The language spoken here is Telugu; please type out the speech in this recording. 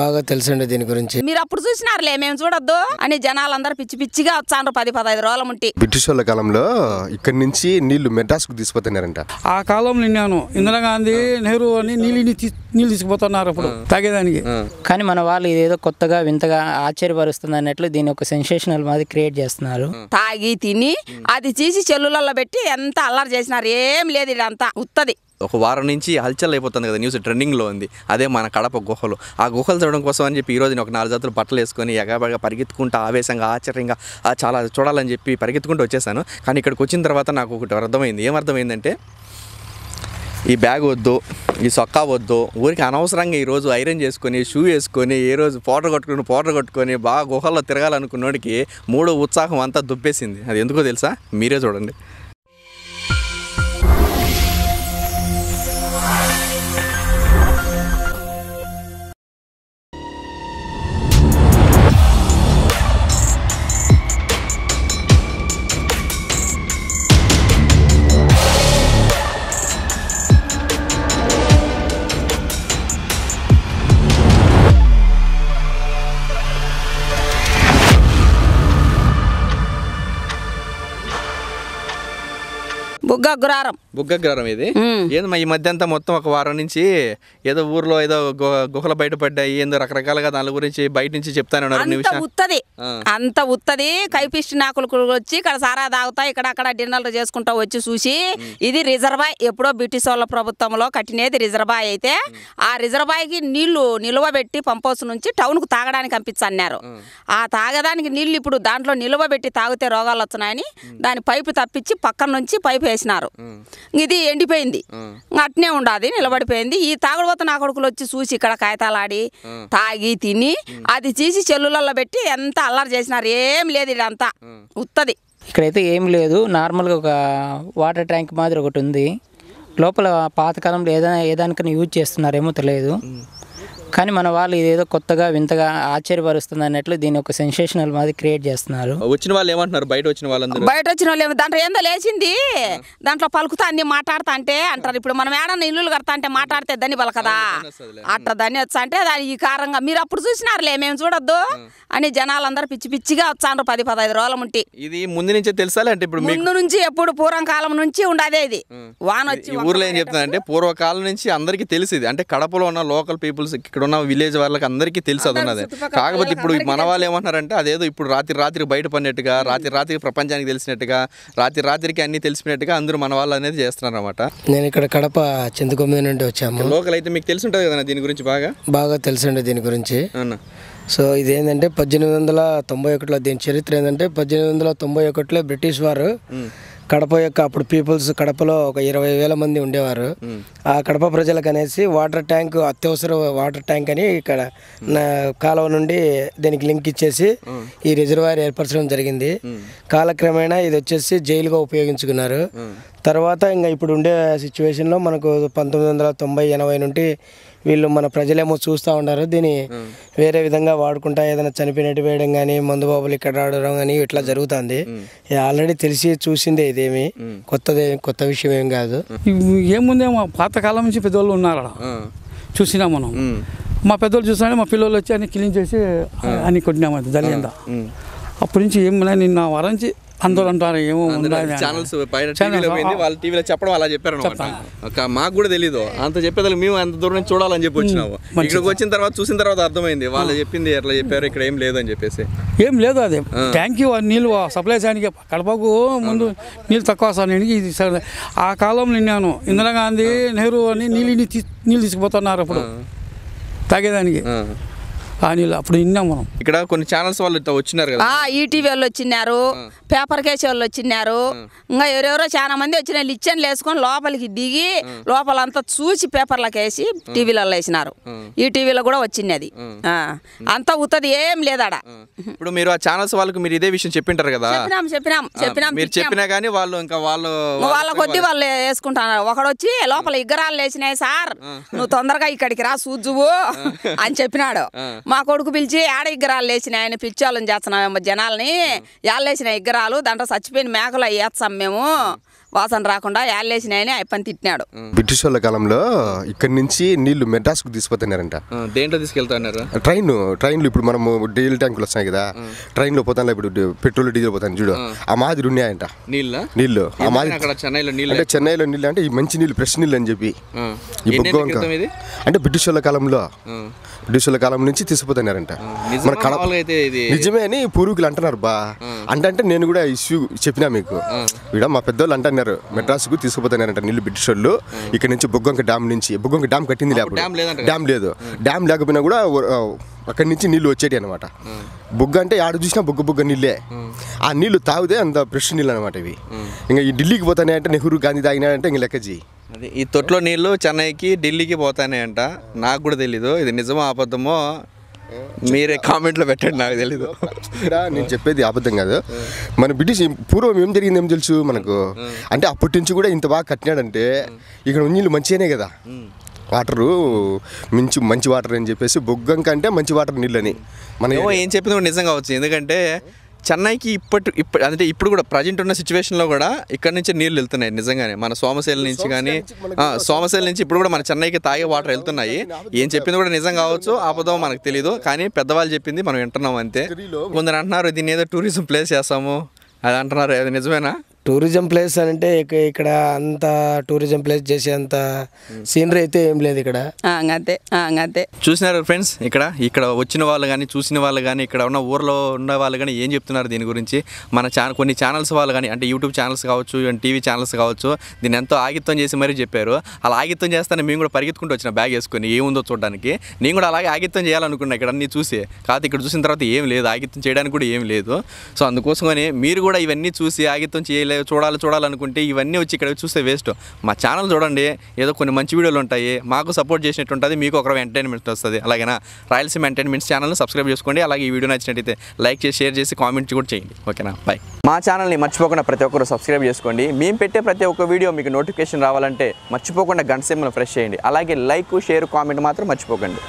బాగా తెలుసండి దీని గురించి. మీరు అప్పుడు చూసినారులే మేము చూడొద్దు అని జనాలందరూ పిచ్చి పిచ్చిగా వచ్చాండ్రు పది పదహైదు రోజుల ముంటి. బ్రిటిష్ వాళ్ళ కాలంలో ఇక్కడి నుంచి నీళ్ళు మెడ్రాస్కు తీసుకుపోతున్నారంట. ఆ కాలంలో నిన్నాను. ఇందిరాగాంధీ నెహ్రూ అని నీళ్ళు నీళ్ళు తీసుకుపోతున్నారు అప్పుడు తాగేదానికి. కానీ మన వాళ్ళు ఇదేదో కొత్తగా వింతగా ఆశ్చర్యపరుస్తుంది అన్నట్లు దీన్ని ఒక సెన్సేషనల్ మాది క్రియేట్ చేస్తున్నారు. తాగి తిని అది తీసి చెల్లులలో పెట్టి ఎంత అల్లరి చేసినారు ఏం లేదు ఇదంతా. ఉత్తది. ఒక వారం నుంచి హల్చల్ అయిపోతుంది కదా న్యూస్ ట్రెండింగ్లో ఉంది. అదే మన కడప గుహలు. ఆ గుహలు చూడడం కోసం అని చెప్పి ఈ ఒక నాలుగు జతలు బట్టలు వేసుకొని ఎగబగా పరిగెత్తుకుంటూ ఆవేశంగా ఆశ్చర్యంగా చాలా చూడాలని చెప్పి పరిగెత్తుకుంటూ వచ్చేసాను. కానీ ఇక్కడికి వచ్చిన తర్వాత నాకు ఒకటి అర్థమైంది. ఏం అర్థమైందంటే ఈ బ్యాగ్ వద్దు ఈ సొక్కా వద్దు ఊరికి అనవసరంగా ఈరోజు ఐరన్ చేసుకొని షూ వేసుకొని ఏ రోజు పౌడర్ కొట్టుకుని పౌడర్ కొట్టుకొని బాగా గుహల్లో తిరగాలనుకున్నోడికి మూడో ఉత్సాహం అంతా దుబ్బేసింది. అది ఎందుకో తెలుసా? మీరే చూడండి. బుగ్గ గురారం. బుగ్గగ్రహం ఇది. ఏంది ఈ మధ్య అంతా మొత్తం ఒక వారం నుంచి ఏదో ఊర్లో ఏదో గుహలు బయటపడ్డాయి ఏందో రకరకాలుగా దాని గురించి బయట నుంచి చెప్తానే ఉత్తది. అంత ఉత్తది. కైపిష్టి నాకులు వచ్చి ఇక్కడ సారా తాగుతా ఇక్కడ అక్కడ డిన్నర్లు చేసుకుంటా వచ్చి చూసి ఇది రిజర్వాయ్. ఎప్పుడో బ్రిటిష్ వాళ్ళ ప్రభుత్వంలో కట్టినది రిజర్వాయ్ అయితే ఆ రిజర్వాయ్కి నీళ్ళు నిలువబెట్టి పంపోస్ నుంచి టౌన్కు తాగడానికి పంపించన్నారు. ఆ తాగడానికి నీళ్ళు ఇప్పుడు దాంట్లో నిలువబెట్టి తాగితే రోగాలు వస్తున్నాయని దాని పైపు తప్పించి పక్కన నుంచి పైపు వేసినారు. ఇది ఎండిపోయింది. అట్నే ఉండాది నిలబడిపోయింది. ఈ తాగుడుపోత నా కొడుకులు వచ్చి చూసి ఇక్కడ కాగితాలాడి తాగి తిని అది తీసి చెల్లులలో పెట్టి ఎంత అల్లరి చేసినారు ఏం లేదు ఇదంతా. ఉత్తది. ఇక్కడైతే ఏం లేదు నార్మల్గా ఒక వాటర్ ట్యాంక్ మాదిరి ఒకటి ఉంది. లోపల పాతకాలంలో ఏదైనా ఏదానికైనా యూజ్ చేస్తున్నారేమో తెలియదు. కానీ మన వాళ్ళు ఇదేదో కొత్తగా వింతగా ఆశ్చర్యపరుస్తుంది అన్నట్లు దీన్ని ఒక సెన్సేషనల్ మాది క్రియేట్ చేస్తున్నారు. వచ్చిన వాళ్ళు ఏమంటున్నారు? బయట వచ్చిన వాళ్ళందరూ? బయట వచ్చిన వాళ్ళు ఏమో దాంట్లో ఏందో లేచింది. దాంట్లో పలుకుతా అన్ని మాట్లాడతా అంటే అంటారు. ఇప్పుడు మనం ఏడన్నా ఇల్లులు కడతా అంటే మాట్లాడితే దాన్ని పలకదా? అట్ట దాన్ని వచ్చా అంటే దాని ఈ కారంగా. మీరు అప్పుడు చూసినారులే మేము చూడొద్దు అని జనాలందరూ పిచ్చి పిచ్చిగా వచ్చాండ్రు పది పదహైదు రోజుల ముంటి. ఇది ముందు నుంచే తెలుసా అంటే ఇప్పుడు ముందు నుంచి ఎప్పుడు పూర్వం కాలం నుంచి ఉండదే ఇది. వాన వచ్చి ఊర్లో ఏం చెప్తుందంటే పూర్వకాలం నుంచి అందరికీ తెలిసి ఇది అంటే కడపలో ఉన్న లోకల్ పీపుల్స్ ఇక్కడ ఉన్న విలేజ్ వాళ్ళకి అందరికీ తెలిసి అది ఉన్నది. కాకపోతే ఇప్పుడు మన వాళ్ళు ఏమంటున్నారంటే అదేదో ఇప్పుడు రాత్రి రాత్రి బయట పడినట్టుగా రాత్రి రాత్రికి ప్రపంచానికి తెలిసినట్టుగా రాత్రి రాత్రికి అన్ని తెలిసినట్టుగా అందరూ మన వాళ్ళు అనేది చేస్తున్నారు అనమాట నేను ఇక్కడ కడప చింతకొమ్మిది నుండి వచ్చాము. లోకల్ అయితే మీకు తెలిసి ఉంటుంది కదా దీని గురించి బాగా? బాగా తెలుసండి దీని గురించి. అన్న సో ఇదేంటంటే పద్దెనిమిది వందల తొంభై ఒకటిలో దీని చరిత్ర ఏంటంటే పద్దెనిమిది వందల తొంభై ఒకటిలో బ్రిటిష్ వారు కడప యొక్క అప్పుడు పీపుల్స్ కడపలో ఒక ఇరవై వేల మంది ఉండేవారు. ఆ కడప ప్రజలకు అనేసి వాటర్ ట్యాంక్ అత్యవసర వాటర్ ట్యాంక్ అని ఇక్కడ నా కాలువ నుండి దీనికి లింక్ ఇచ్చేసి ఈ రిజర్వాయర్ ఏర్పరచడం జరిగింది. కాలక్రమేణా ఇది వచ్చేసి జైలుగా ఉపయోగించుకున్నారు. తర్వాత ఇంకా ఇప్పుడు ఉండే సిచ్యువేషన్లో మనకు పంతొమ్మిది వందల తొంభై ఎనభై నుండి వీళ్ళు మన ప్రజలేమో చూస్తూ ఉన్నారు. దీన్ని వేరే విధంగా వాడుకుంటా ఏదైనా చనిపోయినట్టు వేయడం కానీ మందు బాబులు ఇక్కడ రావడం కానీ ఇట్లా జరుగుతుంది. ఆల్రెడీ తెలిసి చూసిందే ఇదేమి కొత్తది కొత్త విషయం ఏం కాదు. ఏముందేమో పాతకాలం నుంచి పెద్దోళ్ళు ఉన్నారు చూసినాం మనం. మా. పెద్దోళ్ళు చూసినా మా పిల్లలు వచ్చి అన్ని క్లీన్ చేసి అన్ని కొట్టినాము అది జరిగిందా? అప్పటి నుంచి ఏం లే, నిన్న వారం నుంచి అందరూ అంటారు ఏమో అని. ఛానల్స్ పైన టీవీలో పోయింది. వాళ్ళ టీవీలో చెప్పడం అలా చెప్పారు అనమాట మాకు కూడా తెలీదు. అంత చెప్పేదానికి మేము అంత దూరం నుంచి చూడాలని చెప్పి వచ్చినాము. ఇక్కడికి వచ్చిన తర్వాత చూసిన తర్వాత అర్థమైంది. వాళ్ళు చెప్పింది ఎట్లా చెప్పారు ఇక్కడ ఏం లేదని చెప్పేసి. ఏం లేదు అది. ట్యాంక్ నీళ్ళు సప్లై చేయడానికి కడపకు ముందు నీళ్ళు తక్కువ సరే. ఆ కాలంలో నిన్నాను ఇందిరాగాంధీ నెహ్రూ అని నీళ్ళు నీళ్ళు తీసుకుపోతున్నారు అప్పుడు. తాగేదానికి. ఆ నీళ్ళు అప్పుడు విన్నాం మనం. ఇక్కడ కొన్ని ఛానల్స్ వాళ్ళు వచ్చినారు కదా. ఆ ఈటీవీ వాళ్ళు వచ్చినారు పేపర్ కేసు వాళ్ళు వచ్చినారు ఇంకా ఎవరెవరో చాలా మంది వచ్చిన లిచ్చన్లు వేసుకొని లోపలికి దిగి లోపలంతా చూసి పేపర్లకు వేసి టీవీలలో వేసినారు. ఈ టీవీలో కూడా వచ్చినది ఆ. అంతా ఉత్తది ఏం లేదాడ ఇప్పుడు మీరు ఆ ఛానల్స్ వాళ్ళకి మీరు ఇదే విషయం చెప్పింటారు కదా. చెప్పినాం చెప్పినాం చెప్పినాం మీరు. చెప్పినా కానీ వాళ్ళు ఇంకా వాళ్ళు వాళ్ళ కొద్ది వాళ్ళు. వేసుకుంటున్నారు ఒకడు వచ్చి లోపల ఇగ్గరాలు వేసినాయి సార్. నువ్వు తొందరగా ఇక్కడికి రా సూజువు అని చెప్పినాడు. మా కొడుకు పిలిచి ఆడ ఇగ్గరాలు లేచినాయి ఆయన పిచ్చోళ్ళని చేస్తున్నామేమో జనాల్ని. వేసిన ఇగ్గరాలు దాంట్లో చచ్చిపోయిన మేకలు అవి వేస్తాం మేము. వాసన రాకుండా యాళ్ళేసినాయని అయ్యప్పని తిట్టినాడు. బ్రిటిష్ వాళ్ళ కాలంలో ఇక్కడి నుంచి నీళ్ళు మెడ్రాస్కు తీసుకుపోతున్నారంట. దేంట్లో తీసుకెళ్తున్నారు ట్రైన్ ట్రైన్లు ఇప్పుడు మనము డీజిల్ ట్యాంకులు వస్తాయి కదా ట్రైన్లో పోతాను ఇప్పుడు పెట్రోల్ డీజిల్ పోతాను చూడు. ఆ. మాదిరి ఉన్నాయంట. నీళ్ళ? నీళ్ళు ఆ మాదిరి అక్కడ చెన్నైలో నీళ్ళు? అంటే చెన్నైలో నీళ్ళు అంటే ఈ మంచి నీళ్ళు ఫ్రెష్ నీళ్ళు అని చెప్పి. ఈ బొగ్గ అంటే బ్రిటిష్ వాళ్ళ కాలంలో. ఆ. బ్రిటిష్ వాళ్ళ కాలం నుంచి తీసుకుపోతున్నారంట. నిజమా? మన కడప మామూలుగా అయితే ఇది నిజమే అని పూర్వీకులు అంటున్నారు బా. అంటే అంటే నేను కూడా ఇష్యూ చెప్పినా మీకు. ఇక్కడ మా పెద్దోళ్ళు అంటున్నారు మెడ్రాస్కు తీసుకుపోతున్నారంట నీళ్ళు బ్రిటిష్ వాళ్ళు ఇక్కడ నుంచి బొగ్గంక డ్యామ్ నుంచి. బొగ్గంక డ్యామ్ కట్టింది లేప్పుడు డ్యామ్ లేదు. డ్యామ్ లేకపోయినా కూడా అక్కడి నుంచి నీళ్ళు వచ్చేటి అనమాట బొగ్గ అంటే ఆడ చూసినా బొగ్గ బొగ్గ నీళ్ళే. ఆ నీళ్ళు తాగితే అంత ఫ్రెష్ నీళ్ళు అనమాట ఇవి. ఇంకా ఈ ఢిల్లీకి పోతానే అంటే నెహ్రూ గాంధీ తాగినాయంటే ఇంక లెక్క చేయి ఈ తొట్లో నీళ్ళు చెన్నైకి ఢిల్లీకి పోతానే అంట నాకు కూడా తెలీదు. ఇది నిజమో అబద్ధమో మీరే కామెంట్లో పెట్టండి నాకు తెలీదు. ఇక్కడ నేను చెప్పేది అబద్ధం కాదు. మన బ్రిటిష్ పూర్వం ఏం జరిగింది ఏం తెలుసు మనకు? అంటే అప్పటి నుంచి కూడా ఇంత బాగా కట్టినాడంటే ఇక్కడ నీళ్ళు మంచిగానే కదా? వాటరు మంచి మంచి వాటర్ అని చెప్పేసి బొగ్గం కంటే మంచి వాటర్ నీళ్ళని. మన ఏం చెప్పింది కూడా నిజం కావచ్చు ఎందుకంటే చెన్నైకి ఇప్పటి ఇప్పటి అంటే ఇప్పుడు కూడా ప్రజెంట్ ఉన్న సిచ్యువేషన్లో కూడా ఇక్కడ నుంచి నీళ్ళు వెళ్తున్నాయి నిజంగానే. మన సోమశైల నుంచి కానీ సోమశైల నుంచి ఇప్పుడు కూడా మన చెన్నైకి తాగే వాటర్ వెళ్తున్నాయి. ఏం చెప్పింది కూడా నిజం కావచ్చు ఆపదో మనకు తెలియదు కానీ పెద్దవాళ్ళు చెప్పింది మనం వింటున్నాం అంతే. కొందరు అంటున్నారు దీన్ని ఏదో టూరిజం ప్లేస్ చేస్తాము. అది అంటున్నారు అది నిజమేనా? టూరిజం ప్లేస్ అని అంటే ఇక- ఇక్కడ అంత టూరిజం ప్లేస్ చేసేంత సీనరీ అయితే ఏం లేదు ఇక్కడ. అంతే అంతే చూసినారు ఫ్రెండ్స్? ఇక్కడ ఇక్కడ వచ్చిన వాళ్ళు కానీ చూసిన వాళ్ళు కానీ ఇక్కడ ఉన్న ఊర్లో ఉన్న వాళ్ళు కానీ ఏం చెప్తున్నారు దీని గురించి? మన ఛానల్ కొన్ని ఛానల్స్ వాళ్ళు కానీ అంటే యూట్యూబ్ ఛానల్స్ కావచ్చు టీవీ ఛానల్స్ కావచ్చు దీన్ని ఎంతో ఆగిత్యం చేసి మరీ చెప్పారు. అలా ఆగిత్యం చేస్తానే మేము కూడా పరిగెత్తుకుంటూ వచ్చిన బ్యాగ్ వేసుకొని ఏముందో చూడడానికి. నేను కూడా అలాగే ఆగిత్యం చేయాలనుకున్నా ఇక్కడ అన్ని చూసి. కాకపోతే ఇక్కడ చూసిన తర్వాత ఏం లేదు ఆగిత్యం చేయడానికి కూడా ఏం లేదు. సో అందుకోసమని మీరు కూడా ఇవన్నీ చూసి ఆగిత్యం చేయలే చూడాలి చూడాలనుకుంటే ఇవన్నీ వచ్చి ఇక్కడ చూస్తే వేస్ట్ మా ఛానల్ చూడండి ఏదో కొన్ని మంచి వీడియోలు ఉంటాయి. మాకు సపోర్ట్ చేసినట్టు ఉంటుంది మీకు ఒక ఎంటర్టైన్మెంట్ వస్తుంది. అలాగేనా? రాయలసీమ ఎంటర్టైన్మెంట్స్ ఛానల్ని సబ్స్క్రైబ్ చేసుకోండి. అలాగే ఈ వీడియో నచ్చినట్టయితే లైక్ చేసి షేర్ చేసి కామెంట్ కూడా చేయండి. ఓకేనా? బాయ్ మా ఛానల్ని మర్చిపోకుండా ప్రతి ఒక్కరు సబ్స్క్రైబ్ చేసుకోండి. మేము పెట్టే ప్రతి ఒక్క వీడియో మీకు నోటిఫికేషన్ రావాలంటే మర్చిపోకుండా గంట సేమలు ఫ్రెష్ చేయండి. అలాగే లైక్ షేర్ కామెంట్ మాత్రం మర్చిపోకండి.